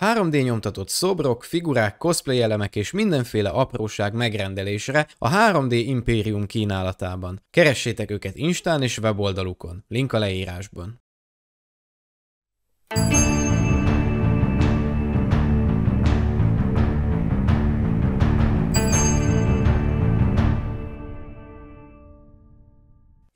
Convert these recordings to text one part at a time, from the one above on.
3D nyomtatott szobrok, figurák, cosplay elemek és mindenféle apróság megrendelésre a 3D Imperium kínálatában. Keressétek őket Instán és weboldalukon. Link a leírásban.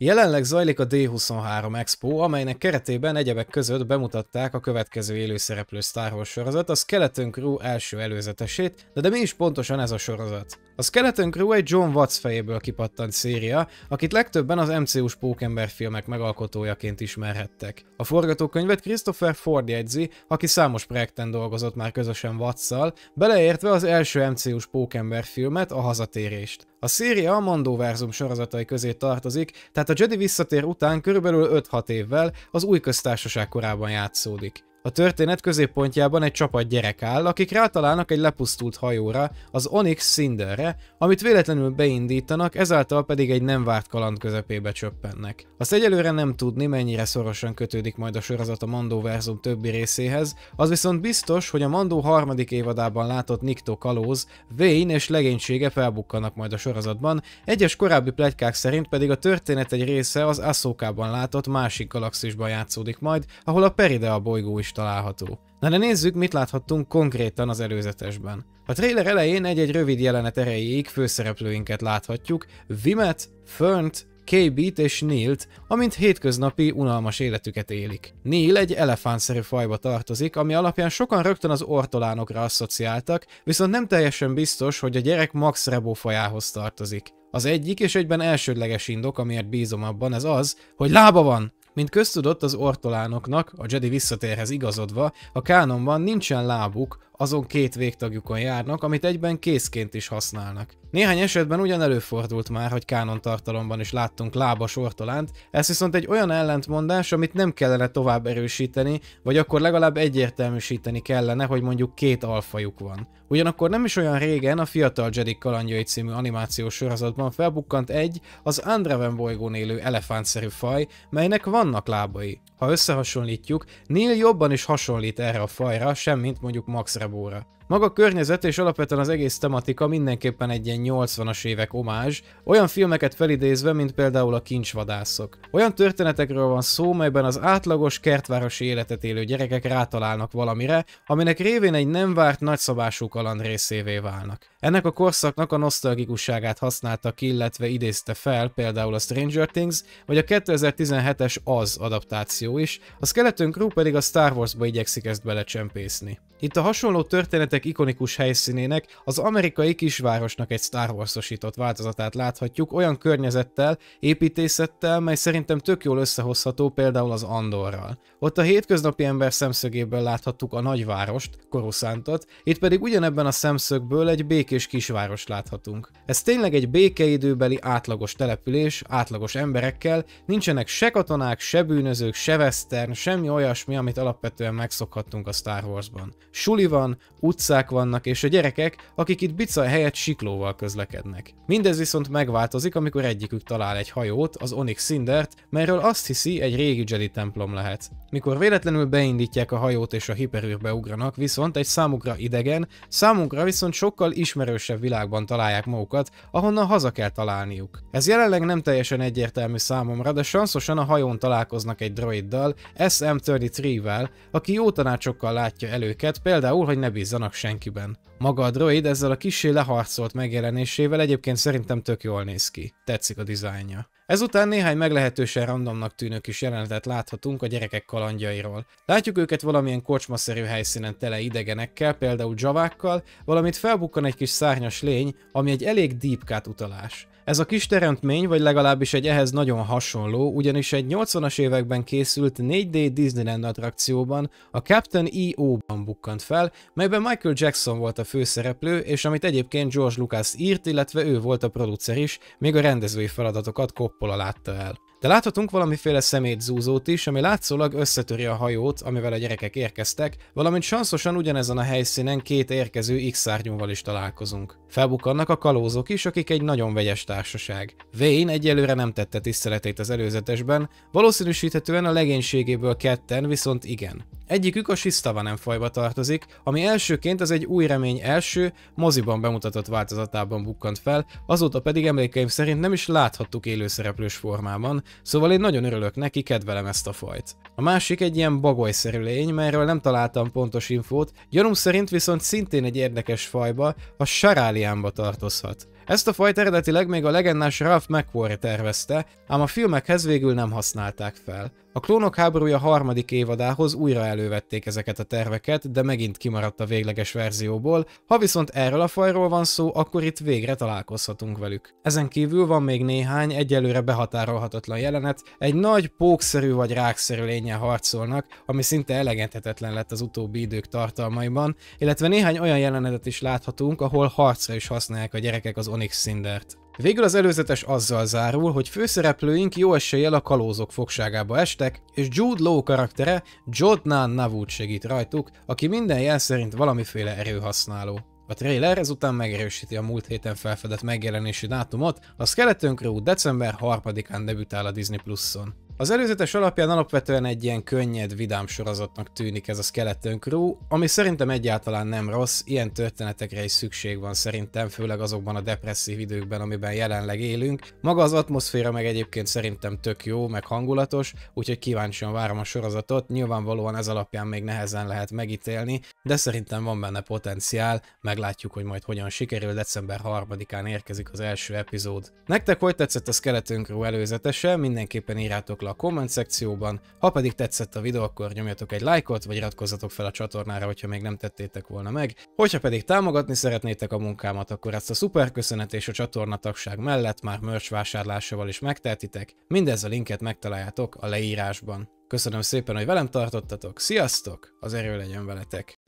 Jelenleg zajlik a D23 Expo, amelynek keretében egyebek között bemutatták a következő élőszereplő Star Wars sorozat, a Skeleton Crew első előzetesét, de, de mi is pontosan ez a sorozat? A Skeleton Crew egy John Watts fejéből kipattant széria, akit legtöbben az MCU-s pókember filmek megalkotójaként ismerhettek. A forgatókönyvet Christopher Ford jegyzi, aki számos projekten dolgozott már közösen Wattszal, beleértve az első MCU-s pókember filmet, a hazatérést. A széria a Mandoverzum sorozatai közé tartozik, tehát a Jedi visszatér után körülbelül 5-6 évvel az új köztársaság korában játszódik. A történet középpontjában egy csapat gyerek áll, akik rátalálnak egy lepusztult hajóra, az Onyx Cinderre, amit véletlenül beindítanak, ezáltal pedig egy nem várt kaland közepébe csöppennek. Azt egyelőre nem tudni, mennyire szorosan kötődik majd a sorozat a Mando verzum többi részéhez, az viszont biztos, hogy a Mando harmadik évadában látott Nikto kalóz, Vane és legénysége felbukkanak majd a sorozatban, egyes korábbi plegykák szerint pedig a történet egy része az Ahsoka-ban látott másik galaxisban játszódik majd, ahol a Peridea bolygó is is található. Na de nézzük, mit láthattunk konkrétan az előzetesben. A trailer elején egy-egy rövid jelenet erejéig főszereplőinket láthatjuk, Vimet, Fernt, KB-t és Neil-t, amint hétköznapi, unalmas életüket élik. Neil egy elefántszerű fajba tartozik, ami alapján sokan rögtön az ortolánokra asszociáltak, viszont nem teljesen biztos, hogy a gyerek Max Rebo fajához tartozik. Az egyik és egyben elsődleges indok, amiért bízom abban, ez az, hogy lába van! Mint köztudott az ortolánoknak, a Jedi visszatérhez igazodva, a kánonban nincsen lábuk, azon két végtagjukon járnak, amit egyben készként is használnak. Néhány esetben ugyan előfordult már, hogy kánon tartalomban is láttunk lábas ortolánt, ez viszont egy olyan ellentmondás, amit nem kellene tovább erősíteni, vagy akkor legalább egyértelműsíteni kellene, hogy mondjuk két alfajuk van. Ugyanakkor nem is olyan régen a Fiatal Jedi kalandjai című animációs sorozatban felbukkant egy, az Andreven bolygón élő elefántszerű faj, melynek vannak lábai. Ha összehasonlítjuk, Neil jobban is hasonlít erre a fajra, semmint mondjuk Max Rebóra. Maga a környezet és alapvetően az egész tematika mindenképpen egy ilyen 80-as évek omázs, olyan filmeket felidézve, mint például a kincsvadászok. Olyan történetekről van szó, melyben az átlagos kertvárosi életet élő gyerekek rátalálnak valamire, aminek révén egy nem várt nagyszabású kaland részévé válnak. Ennek a korszaknak a nosztalgikusságát használta ki, illetve idézte fel például a Stranger Things, vagy a 2017-es Az adaptáció is, a Skeleton Crew pedig a Star Wars-ba igyekszik ezt belecsempészni. Itt a hasonló történetek ikonikus helyszínének az amerikai kisvárosnak egy Star Wars-osított változatát láthatjuk olyan környezettel, építészettel, mely szerintem tök jól összehozható például az Andorral. Ott a hétköznapi ember szemszögéből láthattuk a nagyvárost, Coruscantot, itt pedig ugyanebben a szemszögből egy békés kisvárost láthatunk. Ez tényleg egy békeidőbeli átlagos település, átlagos emberekkel, nincsenek se katonák, se bűnözők, se western, semmi olyasmi, amit alapvetően megszokhattunk a Star Warsban. Suli van, utcák vannak, és a gyerekek, akik itt bica helyett siklóval közlekednek. Mindez viszont megváltozik, amikor egyikük talál egy hajót, az Onyx Cindert, melyről azt hiszi egy régi Jedi templom lehet. Mikor véletlenül beindítják a hajót és a hiperűrbe ugranak, viszont egy számukra idegen, számunkra viszont sokkal ismerősebb világban találják magukat, ahonnan haza kell találniuk. Ez jelenleg nem teljesen egyértelmű számomra, de sanszosan a hajón találkoznak egy droiddal, SM-33-vel, aki jó tanácsokkal látja el például, hogy ne bízzanak senkiben. Maga a droid ezzel a kisé leharcolt megjelenésével egyébként szerintem tök jól néz ki. Tetszik a dizájnja. Ezután néhány meglehetősen randomnak tűnő kis jelenetet láthatunk a gyerekek kalandjairól. Látjuk őket valamilyen kocsmaszerű helyszínen tele idegenekkel, például javákkal, valamint felbukkan egy kis szárnyas lény, ami egy elég deep utalás. Ez a kis teremtmény, vagy legalábbis egy ehhez nagyon hasonló, ugyanis egy 80-as években készült 4D Disneyland attrakcióban, a Captain EO-ban bukkant fel, melyben Michael Jackson volt a főszereplő, és amit egyébként George Lucas írt, illetve ő volt a producer is, még a rendezői feladatokat Coppola látta el. De láthatunk valamiféle szemétzúzót is, ami látszólag összetöri a hajót, amivel a gyerekek érkeztek, valamint sanszosan ugyanezen a helyszínen két érkező X-szárnyúval is találkozunk. Felbukkannak a kalózok is, akik egy nagyon vegyes társaság. Vane egyelőre nem tette tiszteletét az előzetesben, valószínűsíthetően a legénységéből ketten viszont igen. Egyikük a Sistavanen fajba tartozik, ami elsőként az egy új remény első, moziban bemutatott változatában bukkant fel, azóta pedig emlékeim szerint nem is láthattuk élőszereplős formában, szóval én nagyon örülök neki, kedvelem ezt a fajt. A másik egy ilyen bagolyszerű lény, melyről nem találtam pontos infót, gyanúm szerint viszont szintén egy érdekes fajba, a Saráliánba tartozhat. Ezt a fajt eredetileg még a legendás Ralph McQuarrie tervezte, ám a filmekhez végül nem használták fel. A Klónok háborúja harmadik évadához újra elővették ezeket a terveket, de megint kimaradt a végleges verzióból, ha viszont erről a fajról van szó, akkor itt végre találkozhatunk velük. Ezen kívül van még néhány egyelőre behatárolhatatlan jelenet, egy nagy pókszerű vagy rákszerű lényel harcolnak, ami szinte elengedhetetlen lett az utóbbi idők tartalmaiban, illetve néhány olyan jelenetet is láthatunk, ahol harcra is használják a gyerekek az Onyx Cindert. Végül az előzetes azzal zárul, hogy főszereplőink jó eséllyel a kalózok fogságába estek, és Jude Law karaktere Jodnan Navut segít rajtuk, aki minden jel szerint valamiféle erőhasználó. A trailer ezután megerősíti a múlt héten felfedett megjelenési dátumot, a Skeleton Crew december 3-án debütál a Disney Plus-on. Az előzetes alapján alapvetően egy ilyen könnyed, vidám sorozatnak tűnik ez a Skeleton Crew, ami szerintem egyáltalán nem rossz, ilyen történetekre is szükség van szerintem, főleg azokban a depresszív időkben, amiben jelenleg élünk. Maga az atmoszféra meg egyébként szerintem tök jó, meg hangulatos, úgyhogy kíváncsian várom a sorozatot, nyilvánvalóan ez alapján még nehezen lehet megítélni, de szerintem van benne potenciál, meglátjuk, hogy majd hogyan sikerül, december 3-án érkezik az első epizód. Nektek hogy tetszett a Skeleton Crew előzetese? Mindenképpen írjátok le a komment szekcióban, ha pedig tetszett a videó, akkor nyomjatok egy lájkot, vagy iratkozzatok fel a csatornára, hogyha még nem tettétek volna meg. Hogyha pedig támogatni szeretnétek a munkámat, akkor ezt a szuper köszönet és a csatorna tagság mellett már merch vásárlásával is megtehetitek, mindez a linket megtaláljátok a leírásban. Köszönöm szépen, hogy velem tartottatok, sziasztok, az erő legyen veletek!